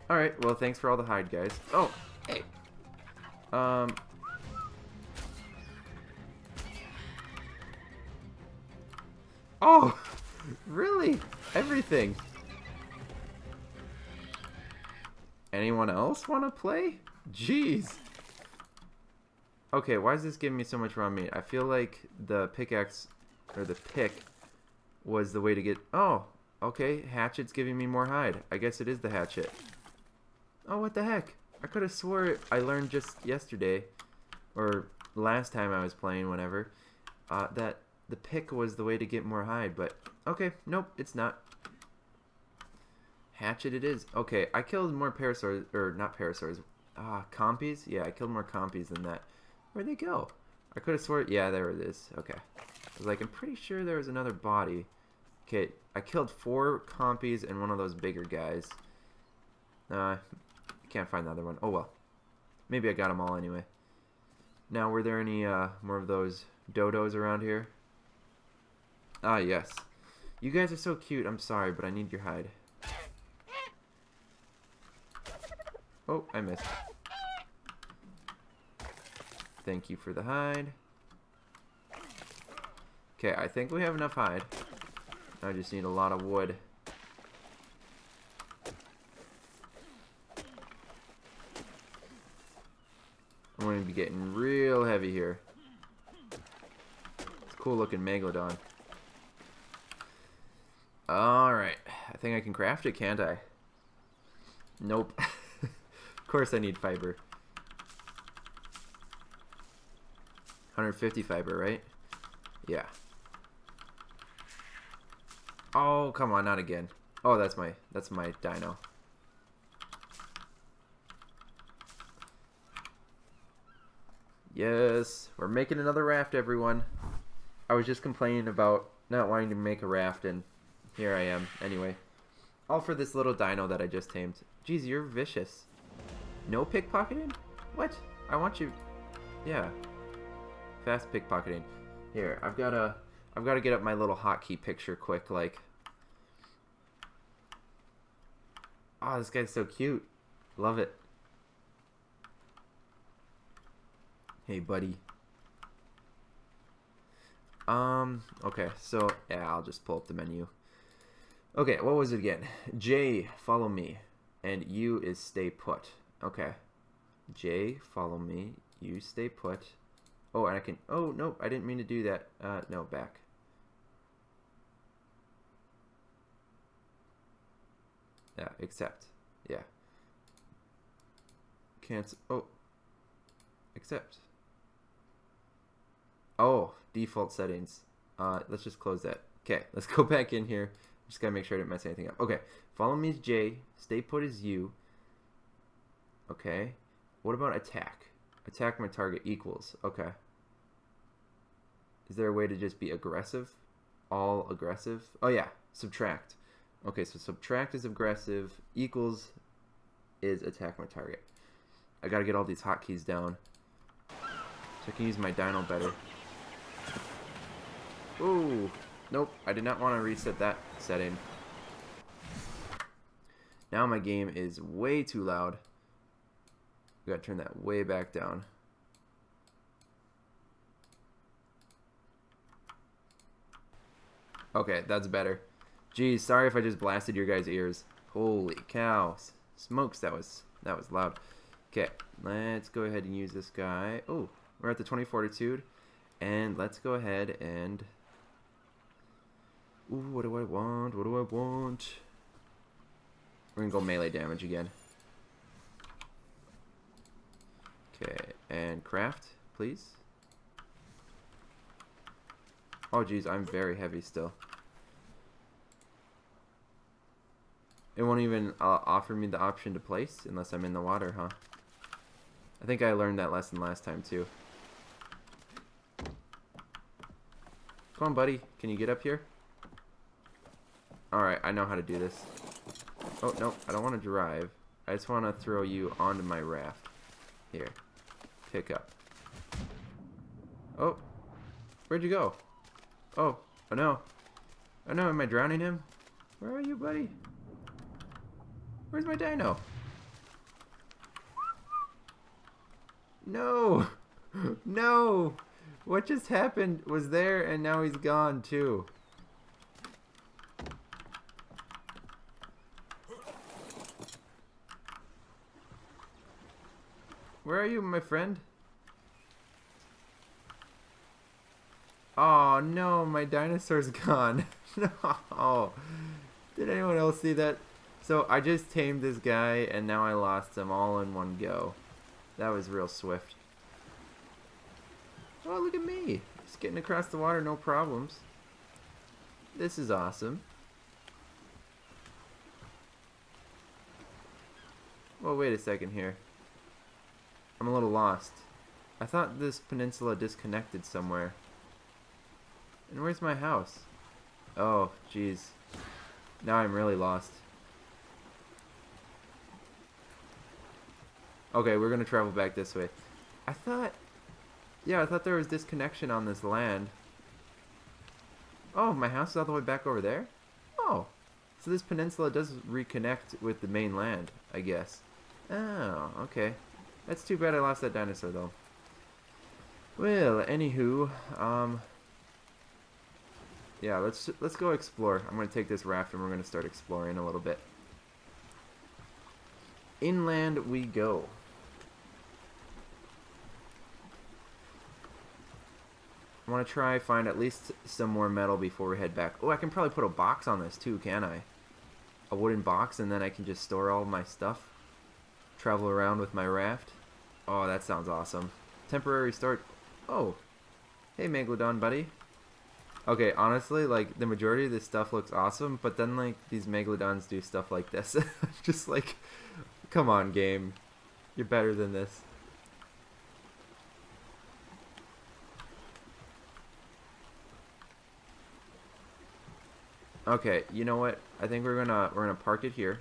Alright, well, thanks for all the hide, guys. Oh, hey. Um... Oh! Really? Everything? Anyone else want to play? Jeez. Okay, why is this giving me so much raw meat? I feel like the pickaxe, or the pick, was the way to get... Oh, okay, hatchet's giving me more hide. I guess it is the hatchet. Oh, what the heck? I could have swore I learned just yesterday, or last time I was playing, whenever, uh, that the pick was the way to get more hide, but okay, nope, it's not. Hatchet it is. Okay, I killed more parasaurs, or not parasaurs, ah, compies? Yeah, I killed more compies than that. Where'd they go? I could have sworn, yeah, there it is. Okay. I was like, I'm pretty sure there was another body. Okay, I killed four compies and one of those bigger guys. Uh, can't find the other one. Oh well. Maybe I got them all anyway. Now, were there any uh, more of those dodos around here? Ah, yes. You guys are so cute. I'm sorry, but I need your hide. Oh, I missed. Thank you for the hide. Okay, I think we have enough hide. I just need a lot of wood. I'm going to be getting real heavy here. It's a cool looking Megalodon. Alright. I think I can craft it, can't I? Nope. of course I need fiber. 150 fiber, right? Yeah. Oh, come on, not again. Oh, that's my that's my dino. Yes, we're making another raft, everyone. I was just complaining about not wanting to make a raft, and here I am, anyway. All for this little dino that I just tamed. Jeez, you're vicious. No pickpocketing? What? I want you... Yeah. Fast pickpocketing. Here, I've got to... I've got to get up my little hotkey picture quick, like... Oh, this guy's so cute. Love it. Hey, buddy. Um, okay, so, yeah, I'll just pull up the menu. Okay, what was it again? J, follow me. And U is stay put. Okay. J, follow me. U, stay put. Oh, and I can... Oh, no, I didn't mean to do that. Uh, no, back. Yeah, accept. Yeah. Cancel. Oh. Accept. Oh, default settings. Uh, let's just close that. Okay, let's go back in here. Just gotta make sure I didn't mess anything up. Okay, follow me is J. Stay put is U. Okay. What about attack? Attack my target equals. Okay. Is there a way to just be aggressive? All aggressive? Oh yeah, subtract. Okay, so subtract is aggressive, equals is attack my target. I gotta get all these hotkeys down. So I can use my dino better. Ooh, nope, I did not want to reset that setting. Now my game is way too loud. We gotta turn that way back down. Okay, that's better. Geez, sorry if I just blasted your guys' ears. Holy cows. Smokes, that was that was loud. Okay, let's go ahead and use this guy. Oh, we're at the 20 fortitude. And let's go ahead and... Ooh, what do I want? What do I want? We're to go melee damage again. Okay, and craft, please. Oh, geez, I'm very heavy still. It won't even uh, offer me the option to place unless I'm in the water, huh? I think I learned that lesson last time, too. Come on, buddy. Can you get up here? Alright, I know how to do this. Oh, no, I don't want to drive. I just want to throw you onto my raft. Here pick up. Oh, where'd you go? Oh, oh no. Oh no, am I drowning him? Where are you, buddy? Where's my dino? No! no! What just happened was there and now he's gone too. Where are you, my friend? Oh no, my dinosaur's gone. no. Did anyone else see that? So I just tamed this guy and now I lost him all in one go. That was real swift. Oh, look at me. Just getting across the water, no problems. This is awesome. Well, wait a second here. I'm a little lost. I thought this peninsula disconnected somewhere. And where's my house? Oh, jeez. Now I'm really lost. Okay, we're gonna travel back this way. I thought... Yeah, I thought there was disconnection on this land. Oh, my house is all the way back over there? Oh. So this peninsula does reconnect with the mainland, I guess. Oh, okay. That's too bad I lost that dinosaur, though. Well, anywho, um... Yeah, let's let's go explore. I'm to take this raft and we're to start exploring a little bit. Inland we go. I want to try find at least some more metal before we head back. Oh, I can probably put a box on this too, can I? A wooden box and then I can just store all my stuff. Travel around with my raft. Oh, that sounds awesome. Temporary start. Oh. Hey, Megalodon buddy. Okay, honestly, like, the majority of this stuff looks awesome, but then, like, these Megalodons do stuff like this. Just like, come on, game. You're better than this. Okay, you know what? I think we're gonna we're gonna park it here.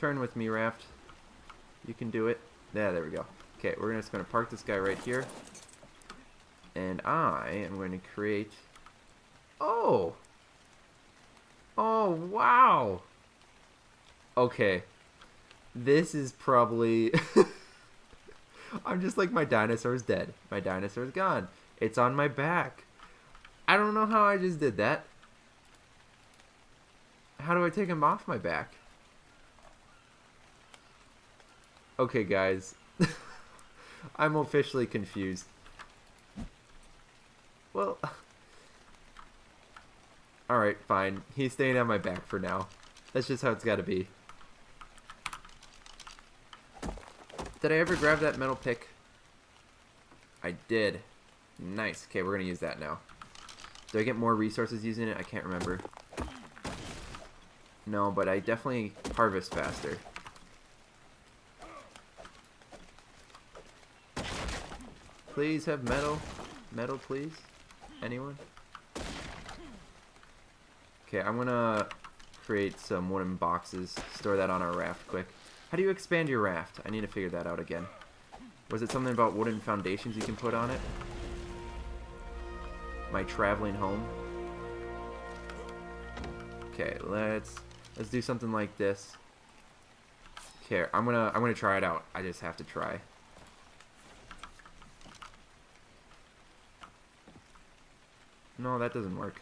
Turn with me, Raft. You can do it. Yeah, there we go. Okay, we're just going to park this guy right here. And I am going to create... Oh! Oh, wow! Okay. This is probably... I'm just like, my dinosaur's dead. My dinosaur's gone. It's on my back. I don't know how I just did that. How do I take him off my back? Okay, guys. I'm officially confused. Well... Alright, fine. He's staying on my back for now. That's just how it's gotta be. Did I ever grab that metal pick? I did. Nice. Okay, we're gonna use that now. Do I get more resources using it? I can't remember. No, but I definitely harvest faster. Please have metal. Metal, please. Anyone? Okay, I'm gonna create some wooden boxes. Store that on our raft quick. How do you expand your raft? I need to figure that out again. Was it something about wooden foundations you can put on it? My traveling home. Okay, let's let's do something like this. Okay, I'm gonna I'm gonna try it out. I just have to try. No, that doesn't work.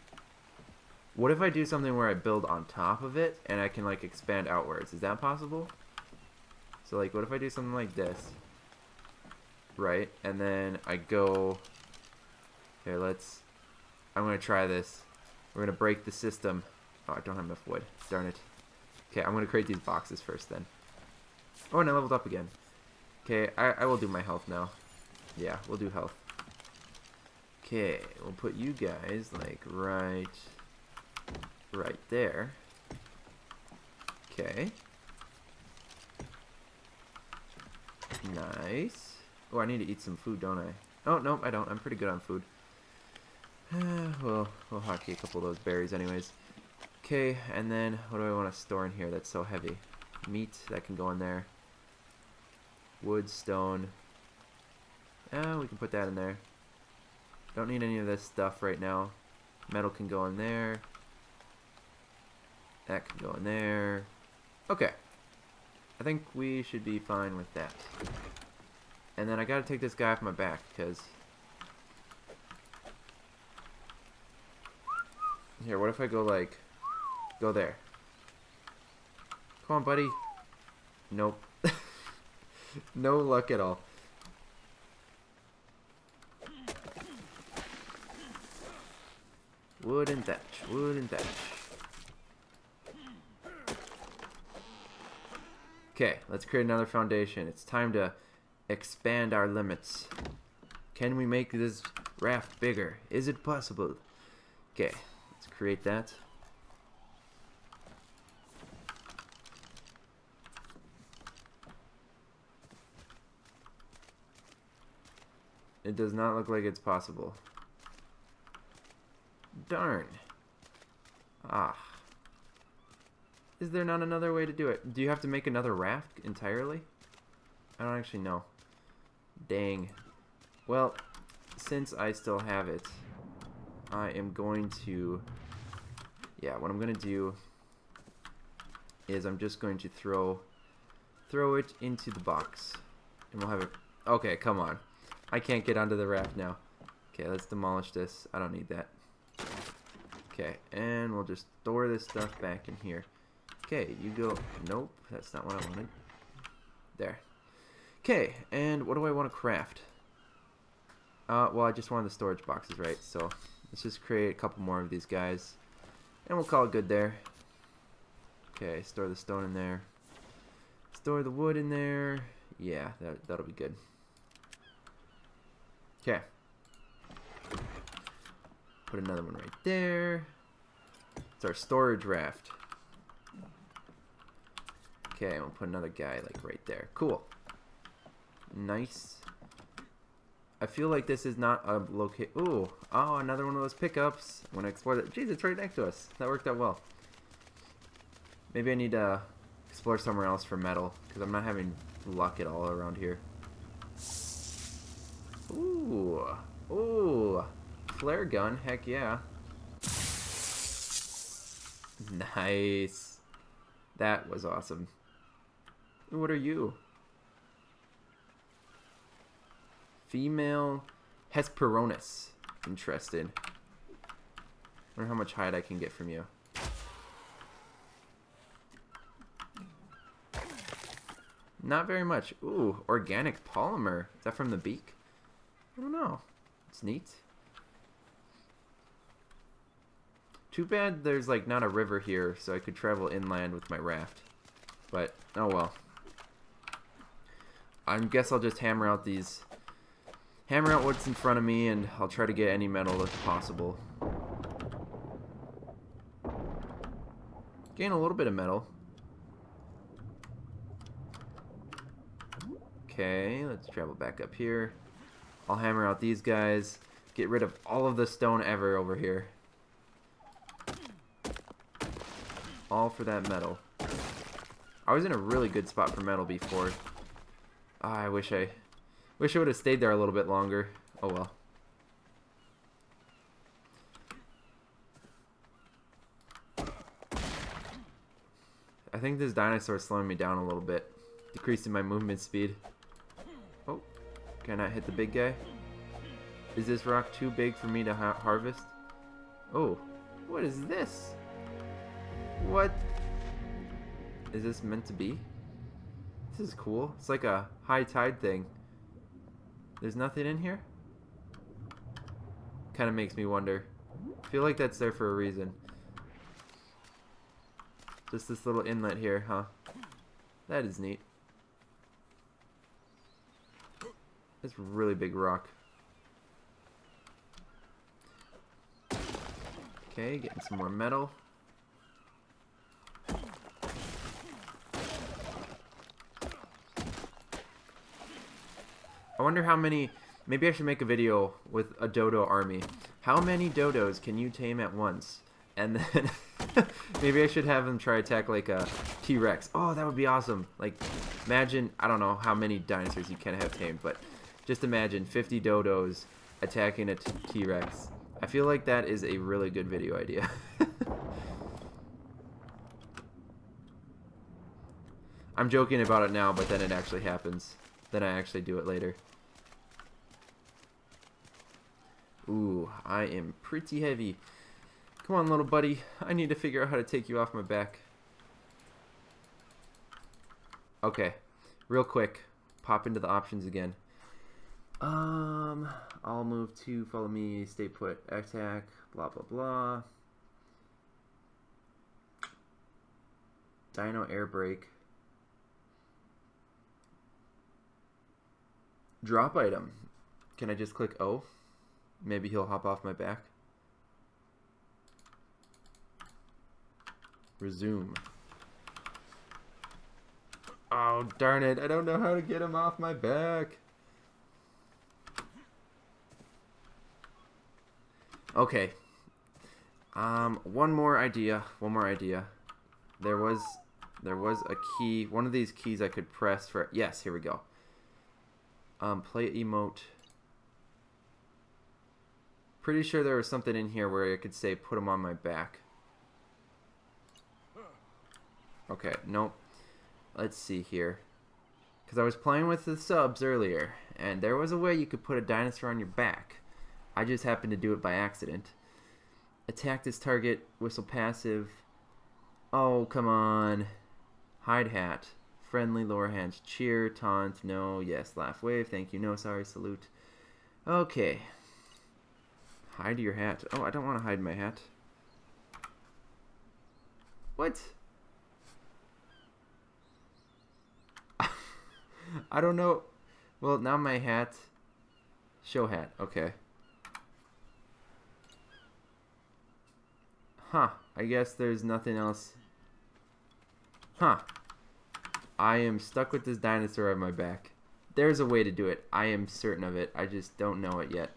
What if I do something where I build on top of it and I can like expand outwards? Is that possible? So like what if I do something like this? Right? And then I go Okay, let's I'm gonna try this. We're gonna break the system. Oh, I don't have enough wood. Darn it. Okay, I'm gonna create these boxes first then. Oh, and I leveled up again. Okay, I, I will do my health now. Yeah, we'll do health. Okay, we'll put you guys like right right there. Okay. Nice. Oh, I need to eat some food, don't I? Oh, no, I don't. I'm pretty good on food. well, we'll hockey a couple of those berries anyways. Okay, and then what do I want to store in here that's so heavy? Meat, that can go in there. Wood, stone. Oh, we can put that in there. Don't need any of this stuff right now. Metal can go in there. That can go in there. Okay. I think we should be fine with that. And then I gotta take this guy off my back, because... Here, what if I go, like... Go there. Come on, buddy. Nope. no luck at all. Wood and thatch, wood and thatch. Okay, let's create another foundation. It's time to expand our limits. Can we make this raft bigger? Is it possible? Okay, let's create that. It does not look like it's possible. Darn. Ah. Is there not another way to do it? Do you have to make another raft entirely? I don't actually know. Dang. Well, since I still have it, I am going to... Yeah, what I'm going to do is I'm just going to throw throw it into the box. And we'll have it... Okay, come on. I can't get onto the raft now. Okay, let's demolish this. I don't need that. Okay, and we'll just store this stuff back in here. Okay, you go. Nope, that's not what I wanted. There. Okay, and what do I want to craft? Uh, well, I just wanted the storage boxes, right? So let's just create a couple more of these guys, and we'll call it good there. Okay, store the stone in there. Store the wood in there. Yeah, that, that'll be good. Okay. Put another one right there. It's our storage raft. Okay, we'll put another guy like right there. Cool. Nice. I feel like this is not a locate. Ooh, oh, another one of those pickups. When I explore that, jeez, it's right next to us. That worked out well. Maybe I need to explore somewhere else for metal because I'm not having luck at all around here. Ooh, ooh, flare gun. Heck yeah. Nice. That was awesome. What are you? Female Hesperornis. Interested. Wonder how much hide I can get from you. Not very much. Ooh, organic polymer. Is that from the beak? I don't know. It's neat. Too bad there's like not a river here so I could travel inland with my raft. But, oh well. I guess I'll just hammer out these hammer out what's in front of me and I'll try to get any metal if possible. Gain a little bit of metal. Okay, let's travel back up here. I'll hammer out these guys. Get rid of all of the stone ever over here. All for that metal. I was in a really good spot for metal before. Oh, I wish I wish I would have stayed there a little bit longer. Oh well. I think this dinosaur is slowing me down a little bit. Decreasing my movement speed. Oh, can I hit the big guy? Is this rock too big for me to ha harvest? Oh, what is this? What is this meant to be? This is cool. It's like a high tide thing. There's nothing in here? Kind of makes me wonder. I feel like that's there for a reason. Just this little inlet here, huh? That is neat. That's really big rock. Okay, getting some more metal. I wonder how many... Maybe I should make a video with a dodo army. How many dodos can you tame at once? And then maybe I should have them try attack like a T-Rex. Oh, that would be awesome. Like, imagine, I don't know how many dinosaurs you can have tamed, but just imagine 50 dodos attacking a T-Rex. I feel like that is a really good video idea. I'm joking about it now, but then it actually happens. Then I actually do it later. Ooh, I am pretty heavy. Come on, little buddy. I need to figure out how to take you off my back. Okay, real quick. Pop into the options again. Um, I'll move to follow me, stay put, attack, blah, blah, blah. Dino air brake. Drop item. Can I just click O? Maybe he'll hop off my back. Resume. Oh, darn it. I don't know how to get him off my back. Okay. Um, one more idea. One more idea. There was there was a key. One of these keys I could press for. Yes, here we go. Um, play emote. Pretty sure there was something in here where I could say put him on my back. Okay, nope. Let's see here. Because I was playing with the subs earlier, and there was a way you could put a dinosaur on your back. I just happened to do it by accident. Attack this target, whistle passive. Oh, come on. Hide hat. Friendly, lower hands. Cheer, taunt, no, yes, laugh, wave, thank you, no, sorry, salute. Okay. Hide your hat. Oh, I don't want to hide my hat. What? I don't know. Well, now my hat. Show hat. Okay. Huh. I guess there's nothing else. Huh. I am stuck with this dinosaur on my back. There's a way to do it. I am certain of it. I just don't know it yet.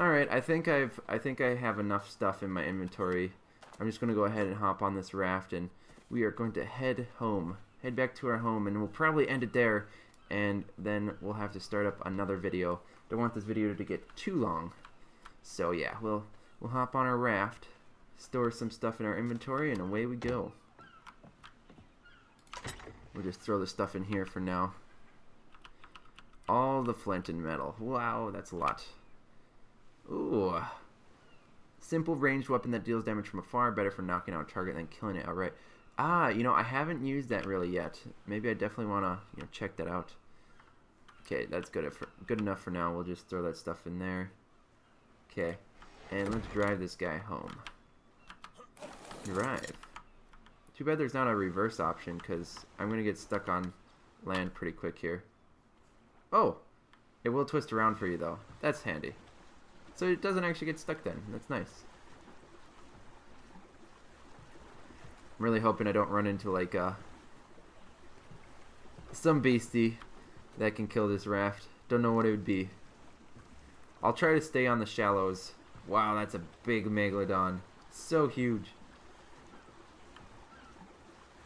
Alright, I think I've I think I have enough stuff in my inventory. I'm just gonna go ahead and hop on this raft and we are going to head home. Head back to our home and we'll probably end it there and then we'll have to start up another video. Don't want this video to get too long. So yeah, we'll we'll hop on our raft, store some stuff in our inventory, and away we go. We'll just throw the stuff in here for now. All the flint and metal. Wow, that's a lot. Ooh. Simple ranged weapon that deals damage from afar, better for knocking out a target than killing it outright. Ah, you know, I haven't used that really yet. Maybe I definitely want to you know, check that out. Okay, that's good, for, good enough for now. We'll just throw that stuff in there. Okay, and let's drive this guy home. Drive. Too bad there's not a reverse option, because I'm going to get stuck on land pretty quick here. Oh! It will twist around for you, though. That's handy. So it doesn't actually get stuck then. That's nice. I'm really hoping I don't run into, like, uh, some beastie that can kill this raft. Don't know what it would be. I'll try to stay on the shallows. Wow, that's a big Megalodon. So huge.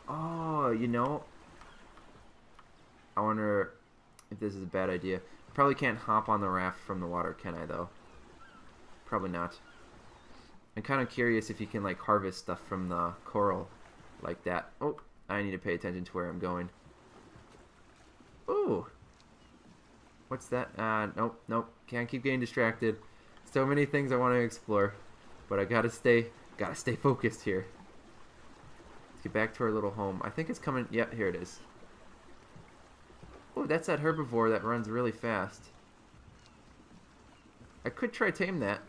Oh, you know, I wonder if this is a bad idea. Probably can't hop on the raft from the water, can I, though? Probably not. I'm kind of curious if you can, like, harvest stuff from the coral like that. Oh, I need to pay attention to where I'm going. Ooh. What's that? Uh, nope, nope. Can't keep getting distracted. So many things I want to explore. But I gotta stay, gotta stay focused here Let's get back to our little home. I think it's coming. Yeah, here it is. Oh, that's that herbivore that runs really fast. I could try tame that.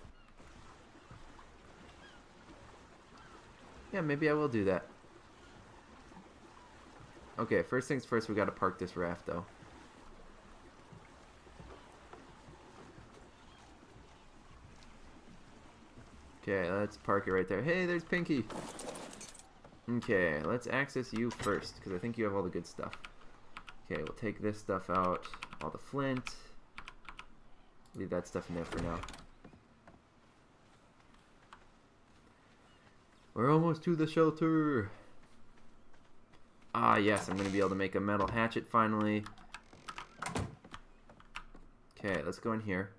Yeah, maybe I will do that. Okay, first things first, we gotta park this raft, though. Okay, let's park it right there. Hey, there's Pinky! Okay, let's access you first, because I think you have all the good stuff. Okay, we'll take this stuff out, all the flint. Leave that stuff in there for now. We're almost to the shelter. Ah, yes, I'm going to be able to make a metal hatchet finally. Okay, let's go in here.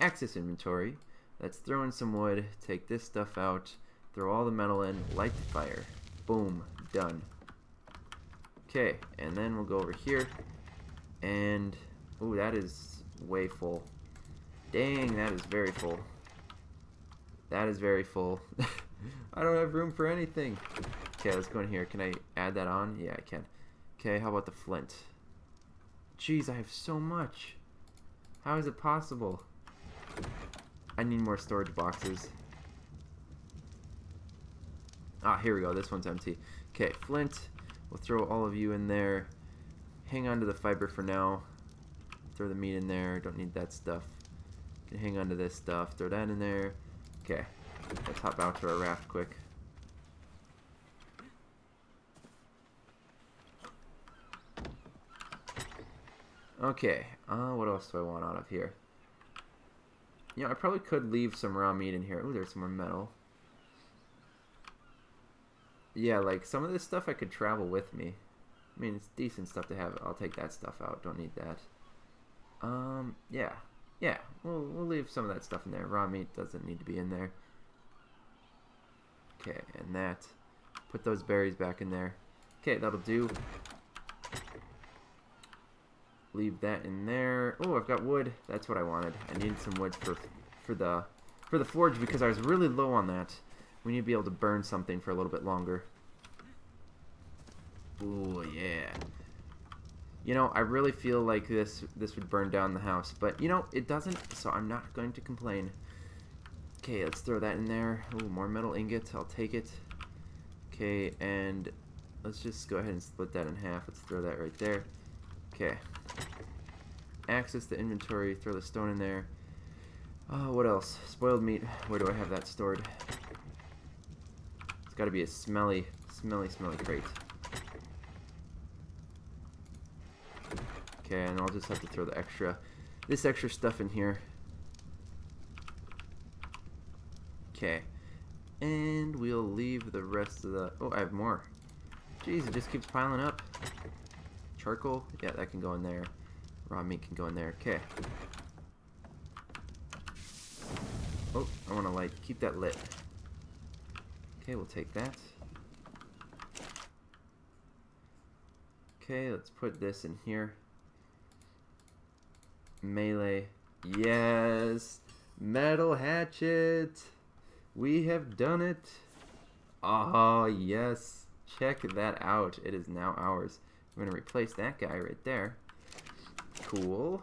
Access inventory. Let's throw in some wood, take this stuff out, throw all the metal in, light the fire. Boom. Done. Okay, and then we'll go over here. And, ooh, that is way full. Dang, that is very full. That is very full. I don't have room for anything. Okay, let's go in here. Can I add that on? Yeah, I can. Okay, how about the flint? Jeez, I have so much. How is it possible? I need more storage boxes. Ah, here we go. This one's empty. Okay, flint. We'll throw all of you in there. Hang on to the fiber for now. Throw the meat in there. Don't need that stuff. Can hang on to this stuff. Throw that in there. Okay. Let's hop out to our raft quick. Okay, uh, what else do I want out of here? You know, I probably could leave some raw meat in here. Ooh, there's some more metal. Yeah, like, some of this stuff I could travel with me. I mean, it's decent stuff to have. I'll take that stuff out. Don't need that. Um, yeah. Yeah, we'll, we'll leave some of that stuff in there. Raw meat doesn't need to be in there. Okay, and that. Put those berries back in there. Okay, that'll do. Leave that in there. Oh, I've got wood. That's what I wanted. I needed some wood for for the for the forge because I was really low on that. We need to be able to burn something for a little bit longer. Oh yeah. You know, I really feel like this this would burn down the house, but you know, it doesn't, so I'm not going to complain. Okay, let's throw that in there. Ooh, more metal ingots. I'll take it. Okay, and let's just go ahead and split that in half. Let's throw that right there. Okay. Access the inventory. Throw the stone in there. Oh, what else? Spoiled meat. Where do I have that stored? It's got to be a smelly, smelly, smelly crate. Okay, and I'll just have to throw the extra, this extra stuff in here. Okay. And we'll leave the rest of the... Oh, I have more. Jeez, it just keeps piling up. Charcoal? Yeah, that can go in there. Raw meat can go in there. Okay. Oh, I want to light. Keep that lit. Okay, we'll take that. Okay, let's put this in here melee. Yes! Metal hatchet! We have done it! Oh, yes. Check that out. It is now ours. I'm going to replace that guy right there. Cool.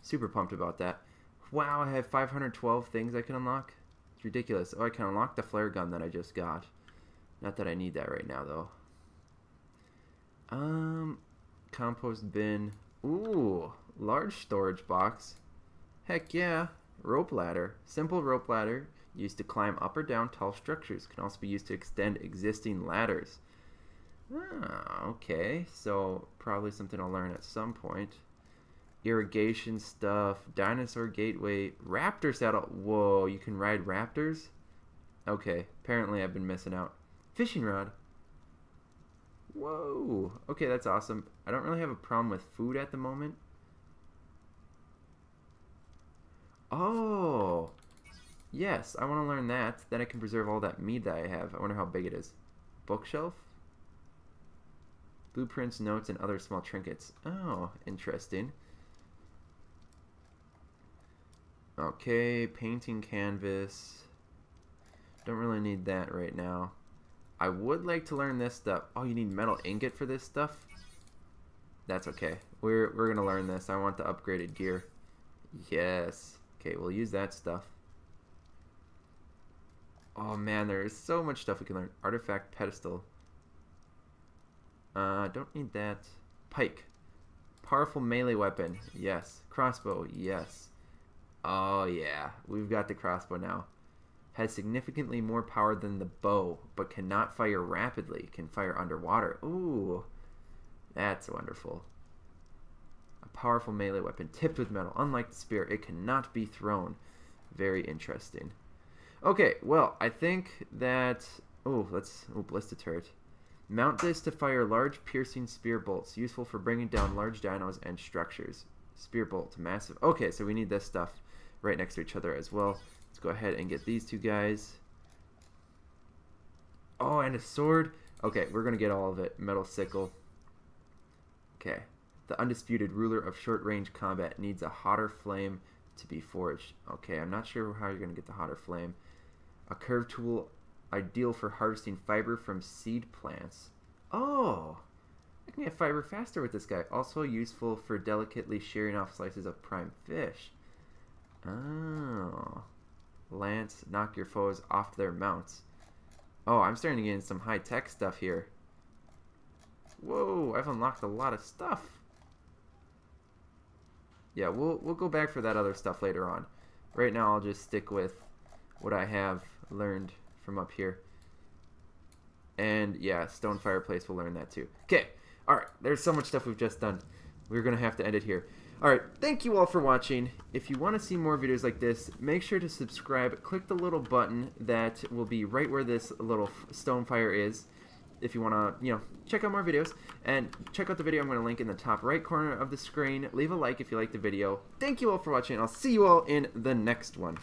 Super pumped about that. Wow, I have 512 things I can unlock. It's ridiculous. Oh, I can unlock the flare gun that I just got. Not that I need that right now, though. Um, compost bin. Ooh, large storage box. Heck yeah. Rope ladder. Simple rope ladder used to climb up or down tall structures. Can also be used to extend existing ladders. Ah, okay. So probably something I'll learn at some point. Irrigation stuff. Dinosaur gateway. Raptor saddle. Whoa, you can ride raptors? Okay, apparently I've been missing out. Fishing rod. Whoa. Okay, that's awesome. I don't really have a problem with food at the moment. Oh. Yes, I want to learn that. Then I can preserve all that meat that I have. I wonder how big it is. Bookshelf? Blueprints, notes, and other small trinkets. Oh, interesting. Okay, painting canvas. Don't really need that right now. I would like to learn this stuff. Oh, you need metal ingot for this stuff? That's okay. We're, we're going to learn this. I want the upgraded gear. Yes. Okay, we'll use that stuff. Oh man, there is so much stuff we can learn. Artifact pedestal. Uh, don't need that. Pike. Powerful melee weapon. Yes. Crossbow. Yes. Oh yeah, we've got the crossbow now has significantly more power than the bow, but cannot fire rapidly, can fire underwater. Ooh, that's wonderful. A powerful melee weapon tipped with metal. Unlike the spear, it cannot be thrown. Very interesting. Okay, well, I think that... Oh, let's... Oh, ballista turret. Mount this to fire large piercing spear bolts, useful for bringing down large dinos and structures. Spear bolt, massive. Okay, so we need this stuff right next to each other as well. Let's go ahead and get these two guys. Oh, and a sword. Okay, we're going to get all of it. Metal sickle. Okay. The undisputed ruler of short range combat needs a hotter flame to be forged. Okay, I'm not sure how you're going to get the hotter flame. A curved tool ideal for harvesting fiber from seed plants. Oh, I can get fiber faster with this guy. Also useful for delicately shearing off slices of prime fish. Oh. Lance, knock your foes off their mounts. Oh, I'm starting to get in some high-tech stuff here. Whoa, I've unlocked a lot of stuff. Yeah, we'll, we'll go back for that other stuff later on. Right now, I'll just stick with what I have learned from up here. And yeah, stone fireplace, we'll learn that too. Okay, alright, there's so much stuff we've just done. We're to have to end it here. Alright, thank you all for watching. If you want to see more videos like this, make sure to subscribe. Click the little button that will be right where this little stone fire is if you want to, you know, check out more videos. And check out the video I'm going to link in the top right corner of the screen. Leave a like if you like the video. Thank you all for watching. I'll see you all in the next one.